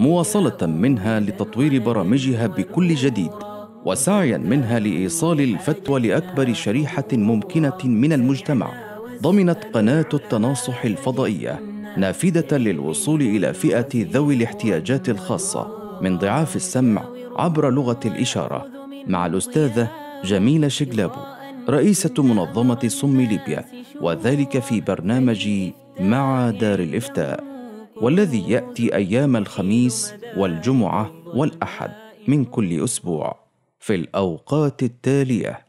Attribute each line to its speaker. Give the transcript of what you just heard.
Speaker 1: مواصلة منها لتطوير برامجها بكل جديد وسعيا منها لإيصال الفتوى لأكبر شريحة ممكنة من المجتمع. ضمنت قناة التناصح الفضائية نافذة للوصول إلى فئة ذوي الاحتياجات الخاصة من ضعاف السمع عبر لغة الإشارة مع الأستاذة جميلة شجلابو رئيسة منظمة صم ليبيا وذلك في برنامج مع دار الإفتاء. والذي يأتي أيام الخميس والجمعة والأحد من كل أسبوع في الأوقات التالية.